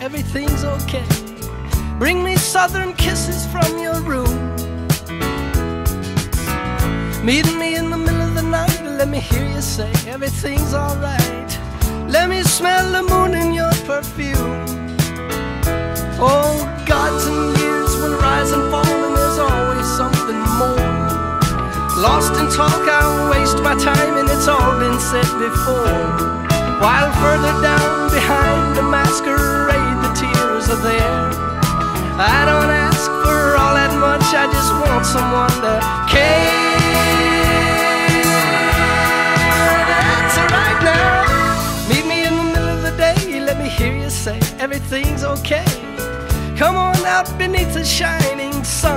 everything's okay. Bring me southern kisses from your room. Meet me in the middle of the night, let me hear you say everything's alright. Let me smell the moon in your perfume. Oh, gods and years when rise and fall, and there's always something more. Lost in talk, I waste my time, and it's all been said before. While further down behind the masquerade, someone that care. That's alright now. Meet me in the middle of the day, let me hear you say everything's okay. Come on out beneath the shining sun.